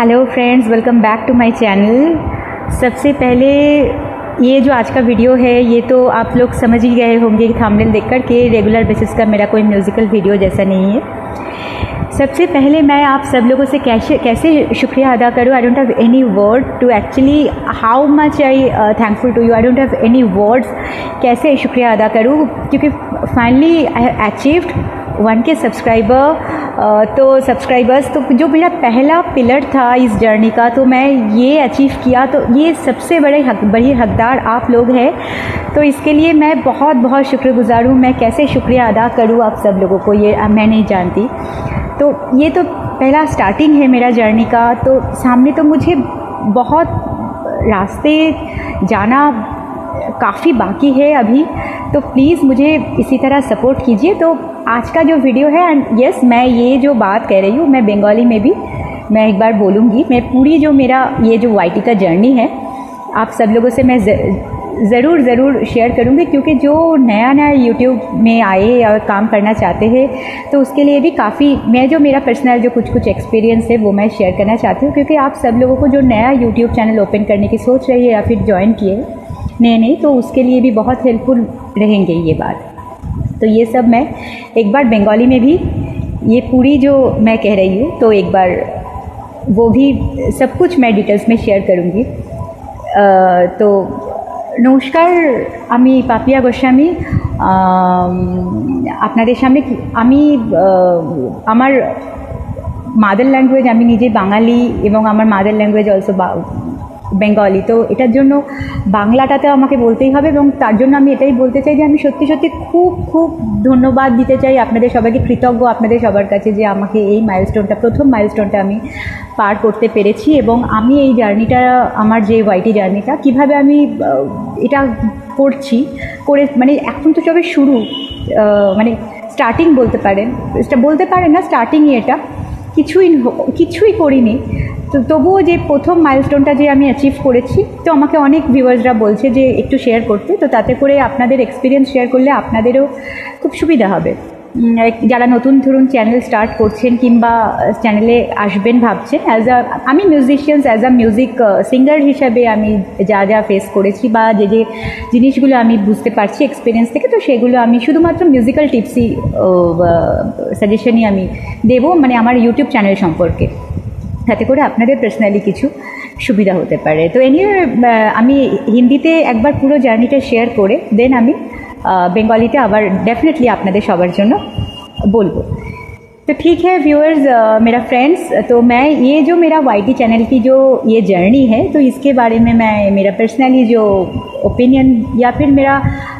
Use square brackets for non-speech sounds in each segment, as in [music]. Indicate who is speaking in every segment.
Speaker 1: Hello friends welcome back to my channel सबसे पहले ये जो आज का वीडियो है, ये तो आप लोग समझ ही गए होंगे कि थंबनेल देखकर कि रेगुलर बेसिस का मेरा कोई म्यूज़िकल वीडियो जैसा नहीं है। सबसे पहले मैं आप सब लोगों से कैसे कैसे शुक्रिया अदा करूँ? I don't have any word to actually how much I thankful to you I don't have any words कैसे शुक्रिया अदा करूँ? क्योंकि finally I have achieved one K subscriber तो सब्सक्राइबर्स तो जो मेरा पहला पिलर था इस जर्नी का तो मैं ये अचीव किया तो ये सबसे बड़े हक, बड़ी हकदार आप लोग हैं। तो इसके लिए मैं बहुत बहुत शुक्रगुजार हूँ, मैं कैसे शुक्रिया अदा करूँ आप सब लोगों को, ये मैं नहीं जानती। तो ये तो पहला स्टार्टिंग है मेरा जर्नी का तो सामने तो मुझे बहुत रास्ते जाना काफ़ी बाकी है अभी। तो प्लीज़ मुझे इसी तरह सपोर्ट कीजिए। तो आज का जो वीडियो है एंड यस मैं ये जो बात कह रही हूँ, मैं बंगाली में भी मैं एक बार बोलूँगी। मैं पूरी जो मेरा ये जो वाईटी का जर्नी है, आप सब लोगों से मैं ज़रूर ज़रूर शेयर करूँगी, क्योंकि जो नया नया यूट्यूब में आए और काम करना चाहते हैं तो उसके लिए भी काफ़ी, मैं जो मेरा पर्सनल जो कुछ कुछ एक्सपीरियंस है, वो मैं शेयर करना चाहती हूँ, क्योंकि आप सब लोगों को जो नया यूट्यूब चैनल ओपन करने की सोच रही है या फिर ज्वाइन किए नए नए तो उसके लिए भी बहुत हेल्पफुल रहेंगे ये बात तो ये सब मैं एक बार बंगाली में भी ये पूरी जो मैं कह रही हूँ तो एक बार वो भी सब कुछ मैं डिटेल्स में शेयर करूँगी तो নমস্কার আমি পাপিয়া গোস্বামী আপনাদের সামনে আমি আমার মাদার ল্যাঙ্গুয়েজ আমি নিজে বাঙালি এবং আমার মাদার ল্যাঙ্গুয়েজ অলসো বেঙ্গলি। তো এটার জন্য বাংলাটাতে আমাকে বলতেই হবে এবং তার জন্য আমি এটাই বলতে চাই যে আমি সত্যি সত্যি খুব খুব ধন্যবাদ দিতে চাই আপনাদের সবাইকে, কৃতজ্ঞ আপনাদের সবার কাছে যে আমাকে এই মাইলস্টোনটা প্রথম মাইলস্টোনটা আমি পার করতে পেরেছি এবং আমি এই জার্নিটা, আমার যে ওয়াইটি জার্নিটা, কীভাবে আমি এটা করছি, করে মানে এখন তো সবে শুরু মানে স্টার্টিং বলতে পারেন বলতে পারেন না স্টার্টিংই এটা, কিছুই কিছুই করিনি। তো তবুও যে প্রথম মাইলস্টোনটা যে আমি অ্যাচিভ করেছি, তো আমাকে অনেক ভিউয়ার্সরা বলছে যে একটু শেয়ার করতে। তো তাতে করে আপনাদের এক্সপিরিয়েন্স শেয়ার করলে আপনাদেরও খুব সুবিধা হবে। যারা নতুন ধরুন চ্যানেল স্টার্ট করছেন কিংবা চ্যানেলে আসবেন ভাবছেন অ্যাজ আ আমি musicians as a music singer হিসাবে আমি যা যা ফেস করেছি বা যে যে জিনিসগুলো আমি বুঝতে পারছি এক্সপিরিয়েন্স থেকে, তো সেগুলো আমি শুধুমাত্র মিউজিক্যাল টিপসই সাজেশনই আমি দেবো মানে আমার ইউটিউব চ্যানেল সম্পর্কে। তাতে করে আপনাদের পার্সোনালি কিছু সুবিধা হতে পারে তো এনিওয়ে আমি হিন্দিতে একবার পুরো জার্নিটা শেয়ার করে দেন আমি बंगाली আবার डेफिनेटली আপনাদের সবার জন্য बोलबो तो ठीक है व्यूअर्स मेरा फ्रेंड्स तो मैं ये जो मेरा वाई चैनल की जो ये जर्नी है तो इसके बारे में मैं मेरा पर्सनली जो ओपिनियन या फिर मेरा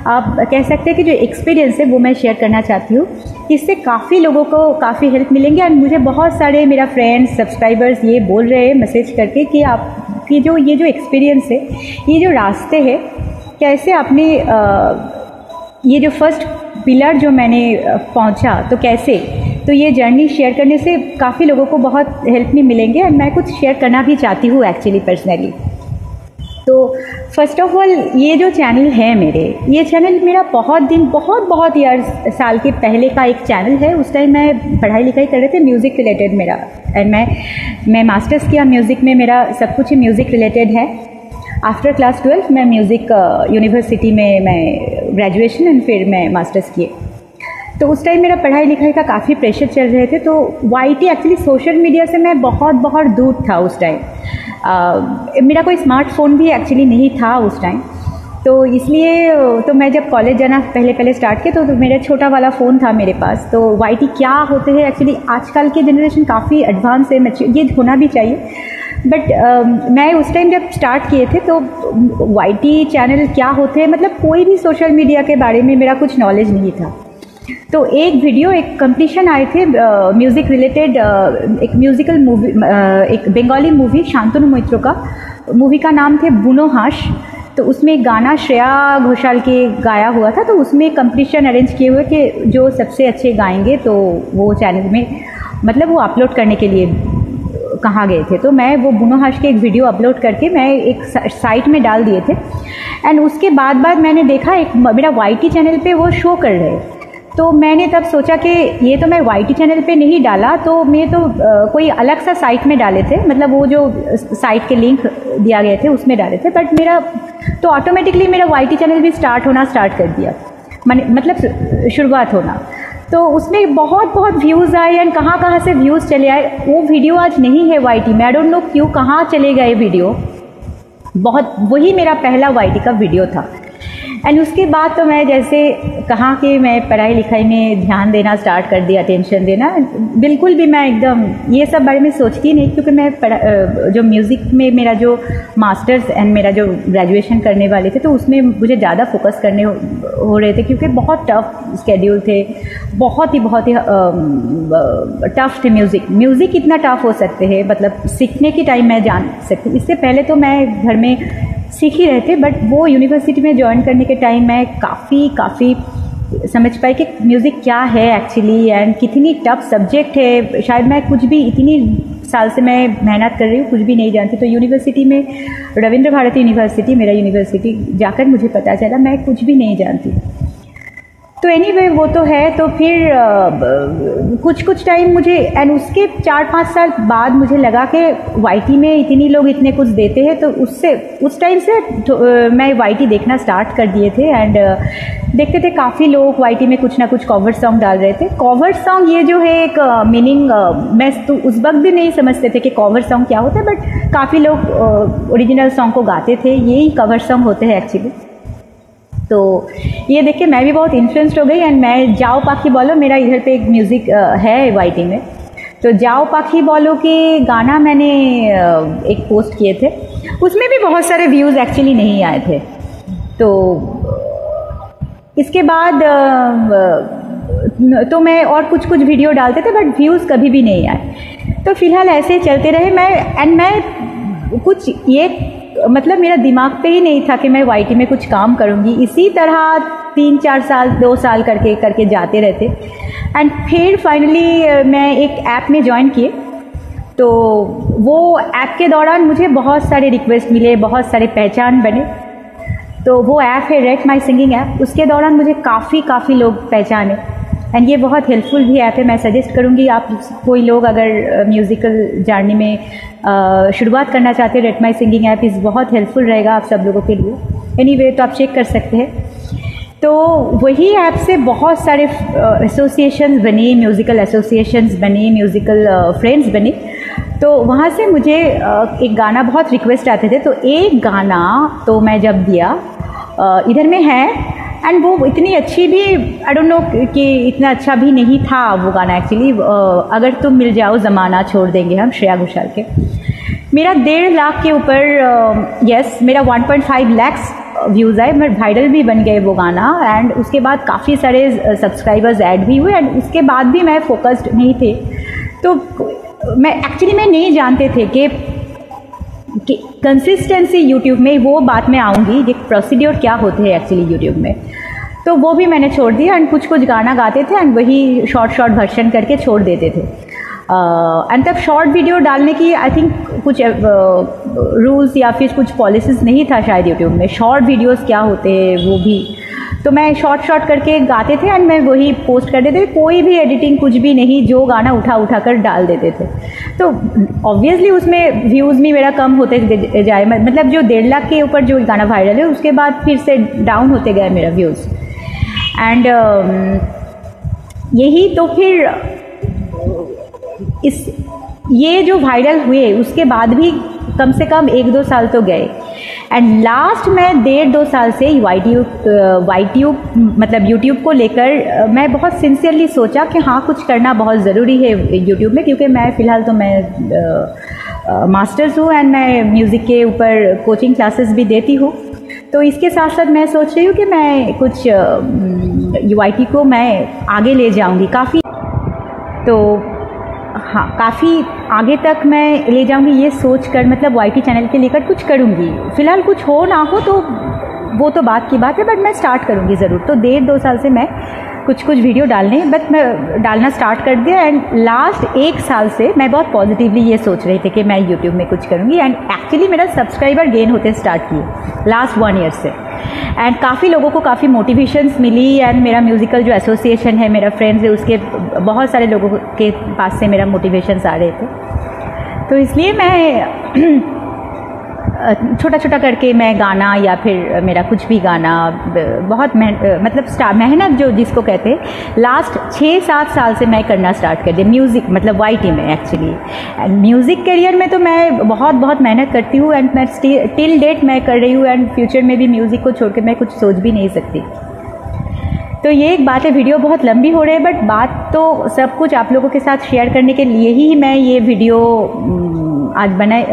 Speaker 1: आप कह सकते हैं कि जो एक्सपीरियंस है वो मैं शेयर करना चाहती हूँ इससे काफ़ी लोगों को काफ़ी हेल्प मिलेंगे और मुझे बहुत सारे मेरा फ्रेंड्स सब्सक्राइबर्स ये बोल रहे हैं मैसेज करके कि आपकी जो, ये जो एक्सपीरियंस है, ये जो रास्ते हैं, कैसे अपने ये जो फ़र्स्ट पिलर जो मैंने पहुँचा तो कैसे? तो ये जर्नी शेयर करने से काफ़ी लोगों को बहुत हेल्प में मिलेंगे एंड मैं कुछ शेयर करना भी चाहती हूँ एक्चुअली पर्सनली तो फ़र्स्ट ऑफ़ ऑल ये जो चैनल है मेरे, ये चैनल मेरा बहुत दिन, बहुत बहुत ईयर साल के पहले का एक चैनल है। उस टाइम मैं पढ़ाई लिखाई कर रहे थे म्यूज़िक रिलेटेड मेरा। एंड मैं मैं मास्टर्स किया म्यूज़िक में, मेरा सब कुछ म्यूज़िक रिलेटेड है। आफ्टर क्लास ट्वेल्थ मैं म्यूज़िक यूनिवर्सिटी में मैं ग्रेजुएशन एंड फिर मैं मास्टर्स किए। तो उस टाइम मेरा पढ़ाई लिखाई का काफ़ी प्रेशर चल रहे थे। तो Y T actually social media से मैं बहुत बहुत दूर था उस टाइम मेरा कोई स्मार्टफ़ोन भी एक्चुअली नहीं था उस टाइम तो इसलिए तो मैं जब कॉलेज जाना पहले पहले स्टार्ट किया तो, तो मेरा छोटा वाला फ़ोन था मेरे पास। तो वाई टी क्या होते हैं एक्चुअली आजकल के जनरेशन काफ़ी एडवांस है ये होना भी चाहिए। बट uh, मैं उस टाइम जब स्टार्ट किए थे तो वाई टी चैनल क्या होते हैं मतलब कोई भी सोशल मीडिया के बारे में मेरा कुछ नॉलेज नहीं था। तो एक वीडियो एक कंपटीशन आए थे म्यूज़िक रिलेटेड एक म्यूज़िकल मूवी एक बंगाली मूवी शांतनु मित्रो का। मूवी का नाम थे बुनो हाश तो उसमें एक गाना श्रेया घोषाल के गाया हुआ था तो उसमें कंपटीशन अरेंज किए हुए कि जो सबसे अच्छे गाएँगे तो वो चैनल में मतलब वो अपलोड करने के लिए कहाँ गए थे। तो मैं वो बुनोहाश के एक वीडियो अपलोड करके मैं एक साइट में डाल दिए थे। एंड उसके बाद बाद मैंने देखा, एक मेरा YT चैनल पे वो शो कर रहे। तो मैंने तब सोचा कि ये तो मैं YT चैनल पे नहीं डाला तो मैं तो कोई अलग सा साइट में डाले थे मतलब वो जो साइट के लिंक दिया गए थे उसमें डाले थे बट मेरा तो ऑटोमेटिकली मेरा YT चैनल भी स्टार्ट होना स्टार्ट कर दिया, मैंने मतलब शुरुआत होना। तो उसमें बहुत बहुत व्यूज़ आए एंड कहाँ कहाँ से व्यूज़ चले आए, वो वीडियो आज नहीं है Y T I don't know क्यों, कहाँ चले गए वीडियो बहुत, वही मेरा पहला YT का वीडियो था। एंड उसके बाद तो मैं जैसे कहाँ कि मैं पढ़ाई लिखाई में ध्यान देना स्टार्ट कर दिया अटेंशन देना। बिल्कुल भी मैं एकदम ये सब बारे में सोचती नहीं क्योंकि मैं जो म्यूज़िक में मेरा जो मास्टर्स एंड मेरा जो ग्रेजुएशन करने वाले थे तो उसमें मुझे ज़्यादा फोकस करने हो, रहे थे क्योंकि बहुत टफ स्केड्यूल थे। बहुत ही बहुत ही टफ थे म्यूज़िक म्यूज़िक इतना टफ हो सकते हैं मतलब सीखने के टाइम मैं जान सकती इससे पहले तो मैं घर में सीख ही रहे थे बट वो यूनिवर्सिटी में ज्वाइन करने के टाइम मैं काफ़ी काफ़ी समझ पाई कि म्यूज़िक क्या है एक्चुअली एंड कितनी टफ सब्जेक्ट है। शायद मैं कुछ भी इतनी साल से मैं मेहनत कर रही हूँ, कुछ भी नहीं जानती। तो यूनिवर्सिटी में, रविंद्र भारती यूनिवर्सिटी मेरा यूनिवर्सिटी जाकर मुझे पता चला, मैं कुछ भी नहीं जानती। तो एनी anyway, वो तो है तो फिर आ, कुछ कुछ टाइम मुझे एंड उसके चार पाँच साल बाद मुझे लगा कि वाईटी में इतनी लोग इतने कुछ देते हैं तो उससे उस टाइम से तो, आ, मैं वाईटी देखना स्टार्ट कर दिए थे एंड देखते थे काफ़ी लोग वाईटी में कुछ ना कुछ कवर सॉन्ग डाल रहे थे। कवर सॉन्ग ये जो है एक मीनिंग मैं तो उस वक्त भी नहीं समझते थे कि कवर सॉन्ग क्या होता है बट काफ़ी लोग ओरिजिनल सॉन्ग को गाते थे यही कवर सॉन्ग होते हैं एक्चुअली तो ये देख के मैं भी बहुत इन्फ्लुएंस्ड हो गई एंड मैं जाओ पाखी बोलो, मेरा इधर पे एक म्यूज़िक है वाईटी में। तो जाओ पाखी बोलो के गाना मैंने एक पोस्ट किए थे। उसमें भी बहुत सारे व्यूज़ एक्चुअली नहीं आए थे। तो इसके बाद तो मैं और कुछ कुछ वीडियो डालते थे बट व्यूज़ कभी भी नहीं आए। तो फ़िलहाल ऐसे चलते रहे। मैं एंड मैं कुछ ये मतलब मेरा दिमाग पे ही नहीं था कि मैं वाई में कुछ काम करूँगी। इसी तरह तीन, चार साल, दो साल करके करके जाते रहते। एंड फिर फाइनली मैं एक ऐप में ज्वाइन किए। तो वो ऐप के दौरान मुझे बहुत सारे रिक्वेस्ट मिले, बहुत सारे पहचान बने। तो वो ऐप है रेट माई सिंगिंग ऐप उसके दौरान मुझे काफ़ी काफ़ी लोग पहचाने। एंड ये बहुत हेल्पफुल भी ऐप है। मैं सजेस्ट करूँगी आप कोई लोग अगर म्यूज़िकल जानने में शुरुआत करना चाहते हैं rate my singing app is बहुत हेल्पफुल रहेगा आप सब लोगों के लिए। एनी anyway, तो आप चेक कर सकते हैं। तो वही ऐप से बहुत सारे एसोसिएशंस बने म्यूज़िकल एसोसिएशंस बने म्यूज़िकल फ्रेंड्स बने। तो वहाँ से मुझे एक गाना बहुत रिक्वेस्ट आते थे। तो एक गाना तो मैं जब दिया इधर में है एंड वो इतनी अच्छी भी आई डोंट नो कि इतना अच्छा भी नहीं था वो गाना एक्चुअली अगर तुम मिल जाओ, ज़माना छोड़ देंगे हम, श्रेया घोषाल के। मेरा डेढ़ लाख के ऊपर यस मेरा 1.5 लैक्स व्यूज़ आए बट वायरल भी बन गए वो गाना। एंड उसके बाद काफ़ी सारे सब्सक्राइबर्स ऐड भी हुए। एंड उसके बाद भी मैं फोकस्ड नहीं थे। तो मैं एक्चुअली मैं नहीं जानते थे कि कंसिस्टेंसी यूट्यूब में वो बात में आऊँगी कि प्रोसीड्योर क्या होते हैं एक्चुअली यूट्यूब में। तो वो भी मैंने छोड़ दिया एंड कुछ कुछ गाना गाते थे एंड वही शॉर्ट शॉर्ट वर्शन करके छोड़ देते थे। एंड तब शॉर्ट वीडियो डालने की आई थिंक कुछ रूल्स या फिर कुछ पॉलिसीज़ नहीं था शायद यूट्यूब में। शॉर्ट वीडियोस क्या होते हैं वो भी। तो मैं शॉर्ट शॉर्ट करके गाते थे एंड मैं वही पोस्ट कर देते थे। कोई भी एडिटिंग कुछ भी नहीं, जो गाना उठा उठा कर डाल देते थे। तो ऑब्वियसली उसमें व्यूज़ भी मेरा कम होते जाए। मतलब जो डेढ़ लाख के ऊपर जो गाना वायरल है उसके बाद फिर से डाउन होते गए मेरा व्यूज़ एंड uh, यही तो फिर इस ये जो वायरल हुए उसके बाद भी कम से कम एक दो साल तो गए। एंड लास्ट मैं डेढ़ दो साल से वाई ट्यूब वाई ट्यूब मतलब यूट्यूब को लेकर मैं बहुत सिंसियरली सोचा कि हाँ कुछ करना बहुत ज़रूरी है यूट्यूब में, क्योंकि मैं फ़िलहाल तो मैं मास्टर्स हूँ एंड मैं म्यूज़िक के ऊपर कोचिंग क्लासेस भी देती हूँ। तो इसके साथ साथ मैं सोच रही हूँ कि मैं कुछ यू को मैं आगे ले जाऊँगी, काफ़ी। तो हाँ काफ़ी आगे तक मैं ले जाऊँगी ये सोच कर मतलब वाई चैनल के लेकर कुछ करूँगी। फ़िलहाल कुछ हो ना हो तो वो तो बात की बात है बट मैं स्टार्ट करूँगी ज़रूर। तो डेढ़ दो साल से मैं कुछ कुछ वीडियो डालने बट मैं डालना स्टार्ट कर दिया एंड लास्ट एक साल से मैं बहुत पॉजिटिवली ये सोच रही थी कि मैं यूट्यूब में कुछ करूँगी एंड एक्चुअली मेरा सब्सक्राइबर गेन होते स्टार्ट किए लास्ट वन ईयर से। एंड काफ़ी लोगों को काफ़ी मोटिवेशंस मिली एंड मेरा म्यूज़िकल जो एसोसिएशन है, मेरा फ्रेंड्स है, उसके बहुत सारे लोगों के पास से मेरा मोटिवेशंस आ रहे थे। तो इसलिए मैं [clears throat] छोटा छोटा करके मैं गाना या फिर मेरा कुछ भी गाना, बहुत मेहन मतलब मेहनत जो जिसको कहते हैं लास्ट छः सात साल से मैं करना स्टार्ट कर दिया म्यूज़िक मतलब वाई टी में एक्चुअली एंड म्यूज़िक करियर में तो मैं बहुत बहुत मेहनत करती हूँ एंड मैं टिल डेट मैं कर रही हूँ एंड फ्यूचर में भी म्यूज़िक को छोड़ के मैं कुछ सोच भी नहीं सकती। तो ये एक बात है वीडियो बहुत लंबी हो रही है बट बात तो सब कुछ आप लोगों के साथ शेयर करने के लिए ही मैं ये वीडियो आज बनाए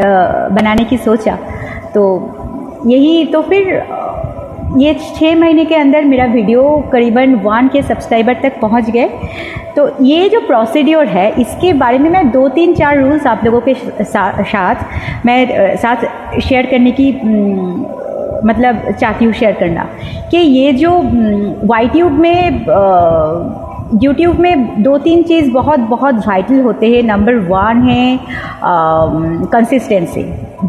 Speaker 1: बनाने की सोचा। तो यही तो फिर, ये छः महीने के अंदर मेरा वीडियो करीबन वन के सब्सक्राइबर तक पहुँच गए। तो ये जो प्रोसीड्योर है, इसके बारे में मैं दो तीन चार रूल्स आप लोगों के साथ मैं साथ शेयर करने की मतलब चाहती हूँ शेयर करना कि ये जो वाई ट्यूब में यूट्यूब में दो तीन चीज़ बहुत बहुत वाइटल होते हैं। नंबर वन है कंसिस्टेंसी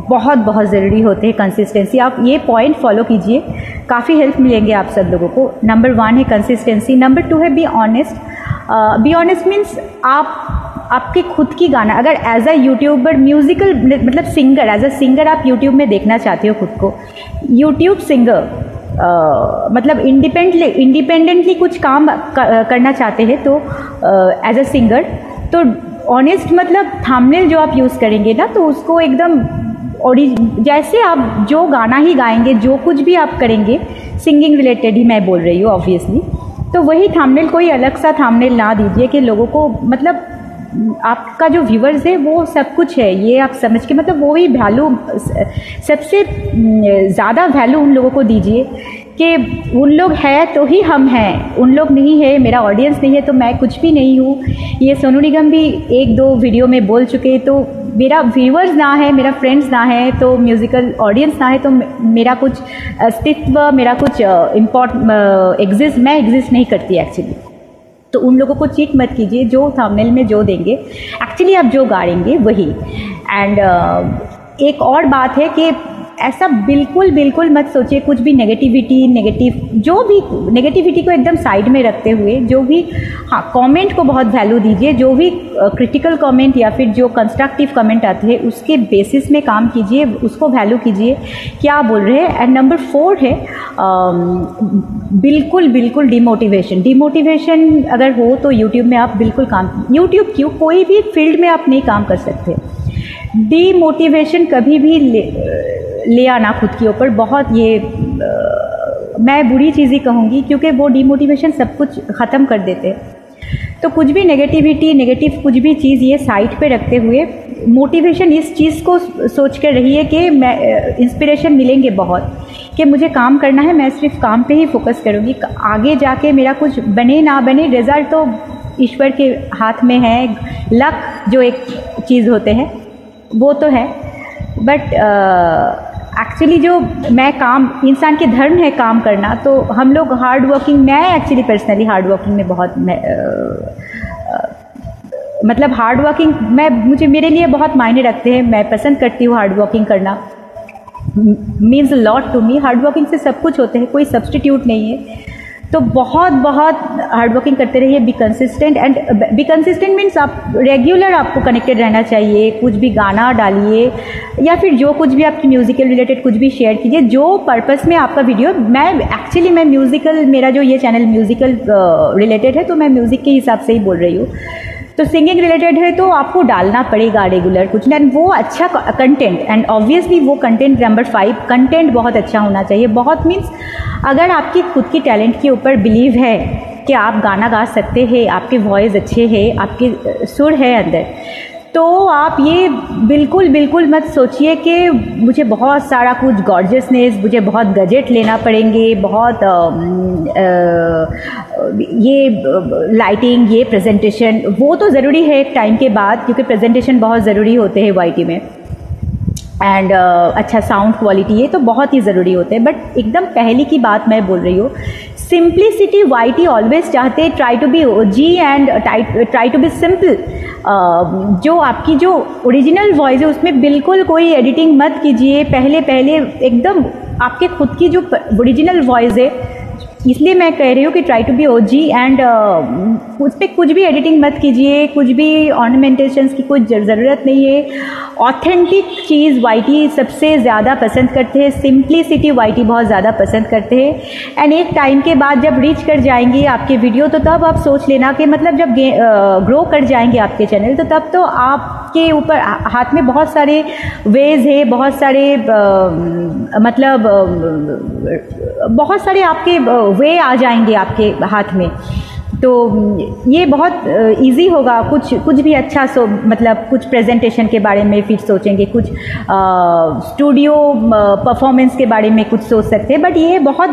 Speaker 1: बहुत बहुत ज़रूरी होते हैं कंसिस्टेंसी आप ये पॉइंट फॉलो कीजिए। काफ़ी हेल्प मिलेंगे आप सब लोगों को। नंबर वन है कंसिस्टेंसी नंबर टू है be honest be honest means आप, आपके खुद की गाना। अगर एज अ यूट्यूबर म्यूज़िकल मतलब सिंगर एज अ सिंगर आप यूट्यूब में देखना चाहते हो खुद को। यूट्यूब सिंगर मतलब इंडिपेंडली इंडिपेंडेंटली कुछ काम करना चाहते हैं तो एज अ सिंगर तो ऑनेस्ट मतलब थामनेल जो आप यूज़ करेंगे ना तो उसको एकदम और जैसे आप जो गाना ही गाएँगे, जो कुछ भी आप करेंगे सिंगिंग रिलेटेड ही मैं बोल रही हूँ ऑब्वियसली तो वही थामनेल कोई अलग सा थामनेल ना दीजिए कि लोगों को मतलब आपका जो व्यूवर्स है, वो सब कुछ है। ये आप समझ के मतलब वो ही वैल्यू सबसे ज़्यादा वैल्यू उन लोगों को दीजिए कि उन लोग हैं तो ही हम हैं। उन लोग नहीं है, मेरा ऑडियंस नहीं है तो मैं कुछ भी नहीं हूँ। ये सोनू निगम भी एक दो वीडियो में बोल चुके तो मेरा व्यूवर्स ना है, मेरा फ्रेंड्स ना है तो म्यूज़िकल ऑडियंस ना है तो मेरा कुछ अस्तित्व, मेरा कुछ इम्पोर्ट एग्जिस्ट मैं एग्जिस्ट नहीं करती एक्चुअली तो उन लोगों को चीट मत कीजिए जो थंबनेल में जो देंगे। एक्चुअली आप जो गाड़ेंगे वही। एंड uh, एक और बात है कि ऐसा बिल्कुल बिल्कुल मत सोचिए, कुछ भी नेगेटिविटी नेगेटिव जो भी नेगेटिविटी को एकदम साइड में रखते हुए, जो भी हाँ कमेंट को बहुत वैल्यू दीजिए, जो भी क्रिटिकल कमेंट या फिर जो कंस्ट्रक्टिव कमेंट आते हैं, उसके बेसिस में काम कीजिए, उसको वैल्यू कीजिए, क्या बोल रहे हैं? एंड नंबर फोर है बिल्कुल बिल्कुल डिमोटिवेशन डिमोटिवेशन अगर हो तो यूट्यूब में आप बिल्कुल काम यूट्यूब क्यों? कोई भी फ़ील्ड में आप नहीं काम कर सकते. डीमोटिवेशन कभी भी ले, आना खुद के ऊपर। बहुत ये मैं बुरी चीज़ ही कहूँगी क्योंकि वो डीमोटिवेशन सब कुछ ख़त्म कर देते। तो कुछ भी नेगेटिविटी नेगेटिव कुछ भी चीज़ ये साइड पे रखते हुए मोटिवेशन इस चीज़ को सोच कर रही है कि मैं इंस्पिरेशन मिलेंगे बहुत। कि मुझे काम करना है मैं सिर्फ़ काम पे ही फोकस करूँगी। आगे जाके मेरा कुछ बने ना बने रिज़ल्ट तो ईश्वर के हाथ में है। लक जो एक चीज़ होते हैं वो तो है। बट एक्चुअली जो मैं काम इंसान के धर्म है काम करना तो हम लोग हार्ड वर्किंग मैं एक्चुअली पर्सनली हार्ड वर्किंग में बहुत मैं, मतलब हार्ड वर्किंग मैं मुझे मेरे लिए बहुत मायने रखते हैं मैं पसंद करती हूँ हार्ड वर्किंग करना means lot to me hard working से सब कुछ होते हैं कोई सब्सटीट्यूट नहीं है। तो बहुत बहुत हार्डवर्किंग करते रहिए be consistent and be consistent means आप रेगुलर आपको कनेक्टेड रहना चाहिए, कुछ भी गाना डालिए, या फिर जो कुछ भी आपकी म्यूज़िकल रिलेटेड कुछ भी शेयर कीजिए, जो पर्पस में आपका वीडियो मैं एक्चुअली मैं म्यूज़िकल मेरा जो ये चैनल म्यूज़िकल रिलेटेड है तो मैं म्यूज़िक के हिसाब से ही बोल रही हूँ। तो सिंगिंग रिलेटेड है तो आपको डालना पड़ेगा रेगुलर कुछ एंड वो अच्छा कंटेंट एंड ऑब्वियसली वो कंटेंट नंबर फाइव कंटेंट बहुत अच्छा होना चाहिए। बहुत मीन्स अगर आपकी खुद की टैलेंट के ऊपर बिलीव है कि आप गाना गा सकते हैं, आपके वॉइस अच्छे हैं, आपके सुर है अंदर तो आप ये बिल्कुल बिल्कुल मत सोचिए कि मुझे बहुत सारा कुछ गॉर्जियसनेस मुझे बहुत गजेट लेना पड़ेंगे बहुत आ, आ, ये लाइटिंग ये प्रेजेंटेशन वो तो ज़रूरी है एक टाइम के बाद क्योंकि प्रेजेंटेशन बहुत ज़रूरी होते हैं वाईटी में। एंड uh, अच्छा साउंड क्वालिटी ये तो बहुत ही ज़रूरी होते हैं बट एकदम पहले की बात मैं बोल रही हूँ सिंप्लिसिटी वाई टी ऑलवेज चाहते try to be G and try to be simple जो आपकी जो ओरिजिनल वॉइस है, उसमें बिल्कुल कोई एडिटिंग मत कीजिए। पहले पहले एकदम आपके खुद की जो ओरिजिनल वॉइस है इसलिए मैं कह रही हूँ कि try to be O G and उस पर कुछ भी एडिटिंग मत कीजिए कुछ भी ऑर्नामेंटेशन की कोई ज़रूरत नहीं है। ऑथेंटिक चीज़ वाईटी सबसे ज़्यादा पसंद करते हैं। सिंप्लिसिटी वाई बहुत ज़्यादा पसंद करते हैं। एंड एक टाइम के बाद जब रीच कर जाएँगे आपके वीडियो तो तब आप सोच लेना कि मतलब जब ग्रो कर जाएँगे आपके चैनल तो तब तो आपके ऊपर हाथ में बहुत सारे वेज है बहुत सारे आ, मतलब बहुत सारे आपके वे आ जाएँगे आपके हाथ में। तो ये बहुत इजी होगा। कुछ कुछ भी अच्छा सो मतलब कुछ प्रेजेंटेशन के बारे में फिर सोचेंगे। कुछ स्टूडियो परफॉर्मेंस के बारे में कुछ सोच सकते हैं। बट ये बहुत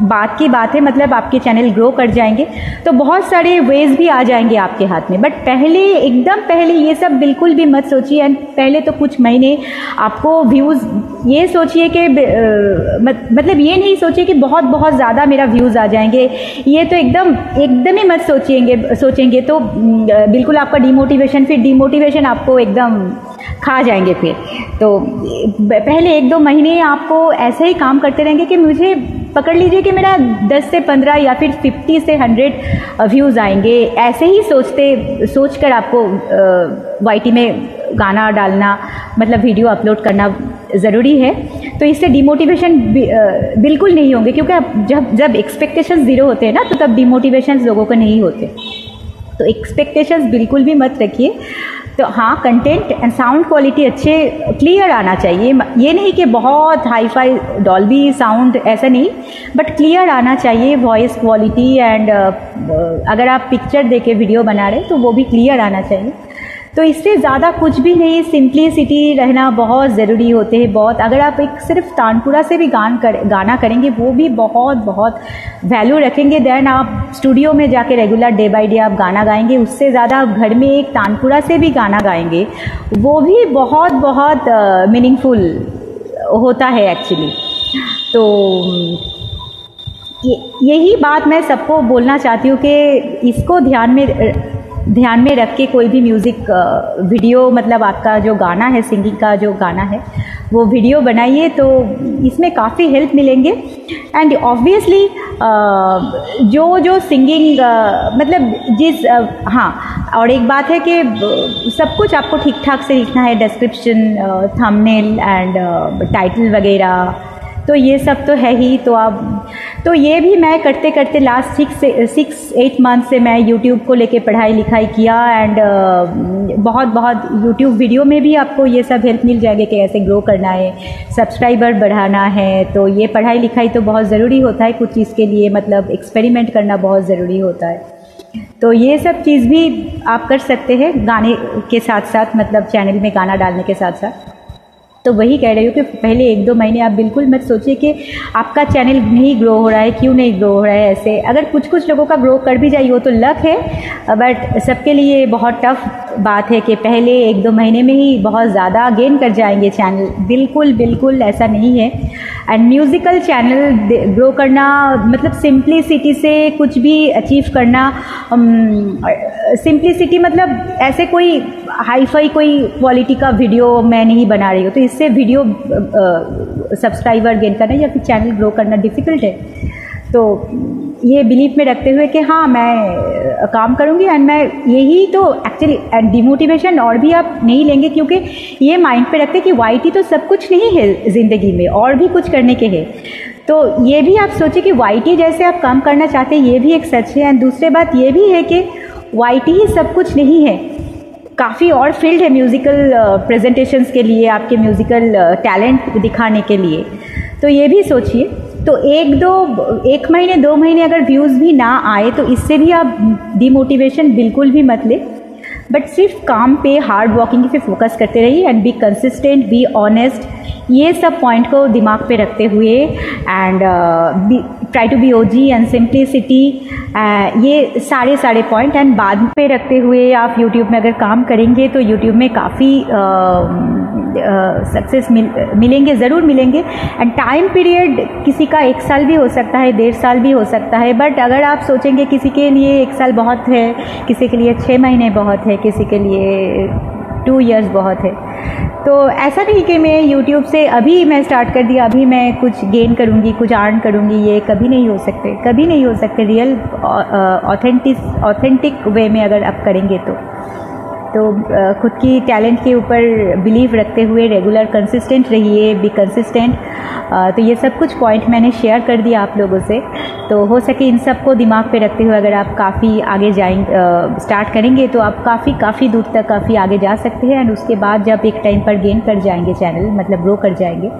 Speaker 1: बात की बात है मतलब आपके चैनल ग्रो कर जाएँगे। तो बहुत सारे वेज भी आ जाएँगे आपके हाथ में। बट पहले, एकदम पहले ये सब बिल्कुल भी मत सोचिए। एंड पहले तो कुछ महीने आपको व्यूज़ ये सोचिए कि मतलब ये नहीं सोचिए कि बहुत बहुत ज़्यादा मेरा व्यूज़ आ जाएँगे। ये तो एकदम एकदम ही मत सोचिएँगे, सोचेंगे तो बिल्कुल आपका डिमोटिवेशन फिर डिमोटिवेशन आपको एकदम खा जाएँगे फिर। तो पहले एक दो महीने आपको ऐसे ही काम करते रहेंगे कि मुझे पकड़ लीजिए कि मेरा 10 से 15 या फिर 50 से 100 व्यूज़ आएँगे। ऐसे ही सोचते सोच कर आपको वाईटी में गाना डालना मतलब वीडियो अपलोड करना ज़रूरी है। तो इससे डिमोटिवेशन बिल्कुल नहीं होंगे, क्योंकि अब जब जब एक्सपेक्टेशन ज़ीरो होते हैं ना तो तब डिमोटिवेशन लोगों को नहीं होते। तो एक्सपेक्टेशंस बिल्कुल भी मत रखिए। तो हाँ कंटेंट एंड साउंड क्वालिटी अच्छे क्लियर आना चाहिए। ये नहीं कि बहुत हाई फाई डॉल्बी साउंड ऐसा नहीं बट क्लियर आना चाहिए वॉइस क्वालिटी एंड अगर आप पिक्चर देके वीडियो बना रहे तो वो भी क्लियर आना चाहिए। तो इससे ज़्यादा कुछ भी नहीं सिंपलिसिटी रहना बहुत ज़रूरी होते हैं बहुत। अगर आप एक सिर्फ़ तानपुरा से भी गान कर, गाना करेंगे, वो भी बहुत बहुत वैल्यू रखेंगे। देन आप स्टूडियो में जाके रेगुलर डे बाई डे आप गाना गाएँगे, उससे ज़्यादा आप घर में एक तानपुरा से भी गाना गाएँगे, वो भी बहुत बहुत मीनिंगफुल होता है एक्चुअली तो यही बात मैं सबको बोलना चाहती हूँ कि इसको ध्यान में ध्यान में रख के कोई भी म्यूज़िक वीडियो मतलब आपका जो गाना है सिंगिंग का जो गाना है, वो वीडियो बनाइए तो इसमें काफ़ी हेल्प मिलेंगे। एंड ऑब्वियसली जो जो सिंगिंग मतलब जिस हाँ और एक बात है कि सब कुछ आपको ठीक ठाक से लिखना है डिस्क्रिप्शन थंबनेल एंड टाइटल वगैरह तो ये सब तो है ही तो आप तो ये भी मैं करते करते last six six eight month से मैं यूट्यूब को लेके पढ़ाई लिखाई किया एंड बहुत बहुत यूट्यूब वीडियो में भी आपको ये सब हेल्प मिल जाएगी कि कैसे ग्रो करना है सब्सक्राइबर बढ़ाना है तो ये पढ़ाई लिखाई तो बहुत ज़रूरी होता है कुछ चीज़ के लिए मतलब एक्सपेरिमेंट करना बहुत ज़रूरी होता है। तो ये सब चीज़ भी आप कर सकते हैं गाने के साथ साथ मतलब चैनल में गाना डालने के साथ साथ। तो वही कह रही हूँ कि पहले एक दो महीने आप बिल्कुल मत सोचिए कि आपका चैनल नहीं ग्रो हो रहा है, क्यों नहीं ग्रो हो रहा है ऐसे। अगर कुछ कुछ लोगों का ग्रो कर भी जाइए, वो तो लक है, बट सबके लिए बहुत टफ बात है कि पहले एक दो महीने में ही बहुत ज़्यादा गेन कर जाएँगे चैनल बिल्कुल बिल्कुल ऐसा नहीं है। एंड म्यूज़िकल चैनल ग्रो करना मतलब सिंप्लिसिटी से कुछ भी अचीव करना सिंप्लिसिटी मतलब ऐसे कोई हाई फाई कोई क्वालिटी का वीडियो मैं नहीं बना रही हूँ। तो इससे वीडियो सब्सक्राइबर गेन करना या फिर चैनल ग्रो करना डिफ़िकल्ट है। तो ये बिलीव में रखते हुए कि हाँ मैं काम करूँगी एंड मैं यही तो एक्चुअली एंड डिमोटिवेशन और भी आप नहीं लेंगे क्योंकि ये माइंड पे रखते कि वाईटी तो सब कुछ नहीं है ज़िंदगी में, और भी कुछ करने के है। तो ये भी आप सोचिए कि वाईटी जैसे आप काम करना चाहते हैं, ये भी एक सच है। एंड दूसरी बात ये भी है कि वाईटी ही सब कुछ नहीं है। काफ़ी और फ़ील्ड है म्यूज़िकल प्रेजेंटेशंस के लिए, आपके म्यूज़िकल टैलेंट दिखाने के लिए। तो ये भी सोचिए। तो एक दो, एक महीने, दो महीने अगर व्यूज़ भी ना आए तो इससे भी आप डिमोटिवेशन बिल्कुल भी मत ले। बट सिर्फ़ काम पे हार्ड वर्किंग पे फोकस करते रहिए and be consistent be honest ये सब पॉइंट को दिमाग पे रखते हुए and try to be O G and simplicity ये सारे सारे पॉइंट एंड बाद पे रखते हुए आप यूट्यूब में अगर काम करेंगे तो यूट्यूब में काफ़ी सक्सेस मिल, मिलेंगे, ज़रूर मिलेंगे। एंड टाइम पीरियड किसी का एक साल भी हो सकता है, डेढ़ साल भी हो सकता है बट अगर आप सोचेंगे किसी के लिए एक साल बहुत है, किसी के लिए छः महीने बहुत है, किसी के लिए टू इयर्स बहुत है तो ऐसा नहीं कि मैं यूट्यूब से अभी मैं स्टार्ट कर दिया, अभी मैं कुछ गेन करूँगी, कुछ अर्न करूँगी, ये कभी नहीं हो सकते। कभी नहीं हो सकते रियल ऑथेंटिक ऑथेंटिक वे में अगर आप करेंगे तो। तो खुद की टैलेंट के ऊपर बिलीव रखते हुए रेगुलर कंसिस्टेंट रहिए बी कंसिस्टेंट तो ये सब कुछ पॉइंट मैंने शेयर कर दिया आप लोगों से। तो हो सके इन सबको दिमाग पे रखते हुए अगर आप काफ़ी आगे जाएँगे स्टार्ट करेंगे तो आप काफ़ी काफ़ी दूर तक काफ़ी आगे जा सकते हैं। एंड उसके बाद जब एक टाइम पर गेन कर जाएँगे चैनल मतलब ग्रो कर जाएँगे,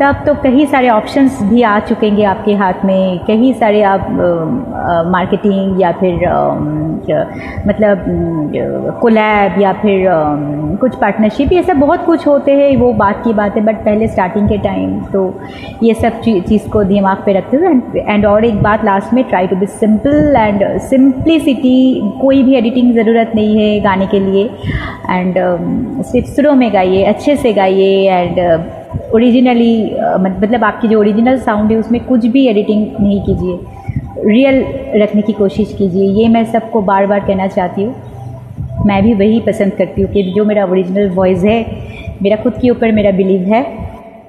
Speaker 1: तब तो कई सारे ऑप्शंस भी आ चुकेंगे आपके हाथ में। कई सारे आप मार्केटिंग या फिर मतलब कोलैब या फिर कुछ पार्टनरशिप ये सब बहुत कुछ होते हैं, वो बात की बात है बट पहले स्टार्टिंग के टाइम तो ये सब चीज़ को दिमाग पे रखते हुए एंड और एक बात लास्ट में try to be simple and simplicity कोई भी एडिटिंग ज़रूरत नहीं है गाने के लिए एंड सिर्फ़ सुरों में गाइए, अच्छे से गाइए एंड ओरिजिनली मतलब आपकी जो ओरिजिनल साउंड है, उसमें कुछ भी एडिटिंग नहीं कीजिए रियल रखने की कोशिश कीजिए, ये मैं सबको बार बार कहना चाहती हूँ। मैं भी वही पसंद करती हूँ कि जो मेरा ओरिजिनल वॉइस है, मेरा खुद के ऊपर मेरा बिलीव है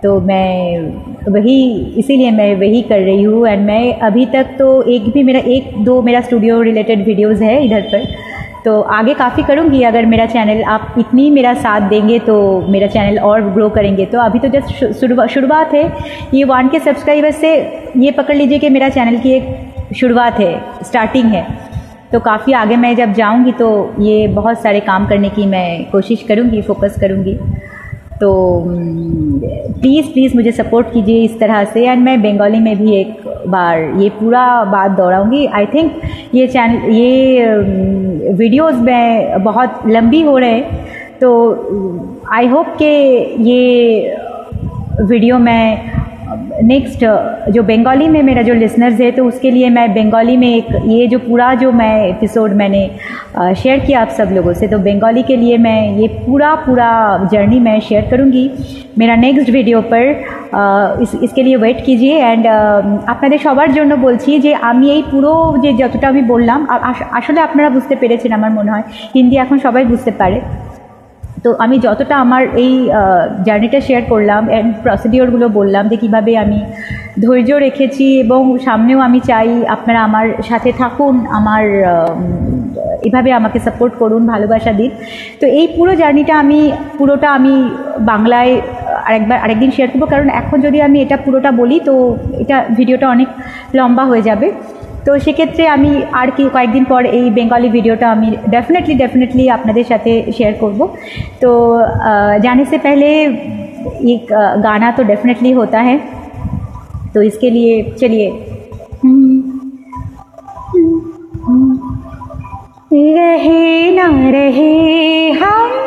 Speaker 1: तो मैं वही, इसीलिए मैं वही कर रही हूँ। एंड मैं अभी तक तो एक भी मेरा, एक, दो मेरा स्टूडियो रिलेटेड वीडियोस है इधर पर। तो आगे काफ़ी करूँगी। अगर मेरा चैनल आप इतनी मेरा साथ देंगे तो मेरा चैनल और ग्रो करेंगे। तो अभी तो जस्ट शुरुआत है। ये वन के सब्सक्राइबर से ये पकड़ लीजिए कि मेरा चैनल की एक शुरुआत है स्टार्टिंग है। तो काफ़ी आगे मैं जब जाऊँगी तो ये बहुत सारे काम करने की मैं कोशिश करूँगी फोकस करूँगी। तो प्लीज़ प्लीज़ मुझे सपोर्ट कीजिए इस तरह से। एंड मैं बंगाली में भी एक बार ये पूरा बात दोहराऊँगी। आई थिंक ये चैनल ये वीडियोस में बहुत लंबी हो रहे हैं। तो आई होप कि ये वीडियो मैं नेक्स्ट जो बंगाली में मेरा जो लिसनर्स है तो उसके लिए मैं बंगाली में एक ये जो पूरा जो मैं एपिसोड मैंने शेयर किया आप सब लोगों से तो बंगाली के लिए मैं ये पूरा पूरा जर्नी मैं शेयर करूँगी मेरा नेक्स्ट वीडियो पर इस इसके लिए वेट कीजिए एंड আপনাদের সবার জন্য বলছি যে আমি এই পুরো যে যতটা আমি বললাম আসলে আপনারা বুঝতে পেরেছেন আমার মনে হয় হিন্দি এখন সবাই বুঝতে পারে তো আমি যতটা আমার এই জার্নিটা শেয়ার করলাম অ্যান্ড প্রসিডিওরগুলো বললাম যে কীভাবে আমি ধৈর্য রেখেছি এবং সামনেও আমি চাই আপনারা আমার সাথে থাকুন, আমার এভাবে আমাকে সাপোর্ট করুন, ভালোবাসা দিন। তো এই পুরো জার্নিটা আমি, পুরোটা আমি বাংলায় আরেকবার, আরেকদিন শেয়ার করব। কারণ এখন যদি আমি এটা পুরোটা বলি, তো এটা ভিডিওটা অনেক লম্বা হয়ে যাবে। तो क्षेत्र में कैक दिन पर यह बेंगली भिडियो डेफिनेटलि डेफिनेटलि अपन साथेर करब तो जाने से पहले एक गाना तो डेफिनेटली होता है तो इसके लिए चलिए रहे ना रहे हम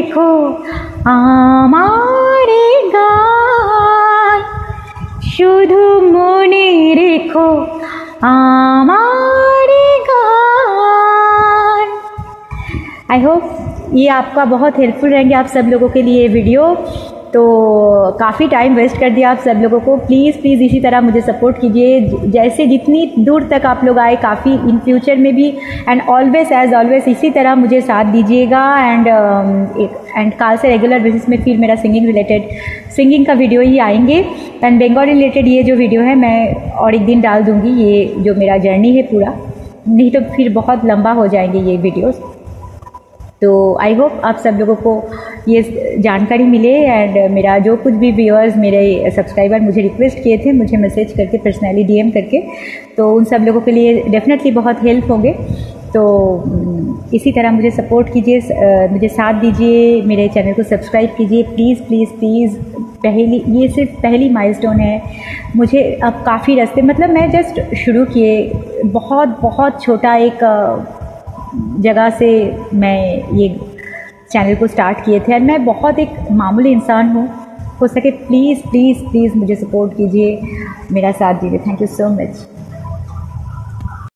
Speaker 1: রেখো আমার গান শুধু মনে রেখো আমার गान आई होप ये आपका बहुत हेल्पफुल रहेंगे आप सब लोगों के लिए वीडियो तो काफ़ी टाइम वेस्ट कर दिया आप सब लोगों को। प्लीज़ प्लीज़ इसी तरह मुझे सपोर्ट कीजिए। जैसे जितनी दूर तक आप लोग आए, काफ़ी इन फ्यूचर में भी। एंड ऑलवेज एज ऑलवेज इसी तरह मुझे साथ दीजिएगा। एंड एंड काल से रेगुलर बेसिस में फिर मेरा सिंगिंग रिलेटेड सिंगिंग का वीडियो ही आएँगे। एंड बंगाली रिलेटेड ये जो वीडियो है, मैं और एक दिन डाल दूँगी। ये जो मेरा जर्नी है पूरा। नहीं तो फिर बहुत लंबा हो जाएँगे ये वीडियोस तो आई होप आप सब लोगों को ये जानकारी मिले एंड मेरा जो कुछ भी व्यूअर्स मेरे सब्सक्राइबर मुझे रिक्वेस्ट किए थे, मुझे मैसेज करके पर्सनली डीएम करके तो उन सब लोगों के लिए डेफिनेटली बहुत हेल्प होंगे। तो इसी तरह मुझे सपोर्ट कीजिए मुझे साथ दीजिए, मेरे चैनल को सब्सक्राइब कीजिए। प्लीज़ प्लीज़ प्लीज़ पहली, ये सिर्फ़ पहली माइलस्टोन है। मुझे अब काफ़ी रास्ते मतलब मैं जस्ट शुरू किए, बहुत बहुत छोटा एक जगह से मैं ये चैनल को स्टार्ट किए थे। और मैं बहुत एक मामूली इंसान हूँ। हो सके प्लीज़ प्लीज़ प्लीज़ मुझे सपोर्ट कीजिए। मेरा साथ दीजिए। Thank you so much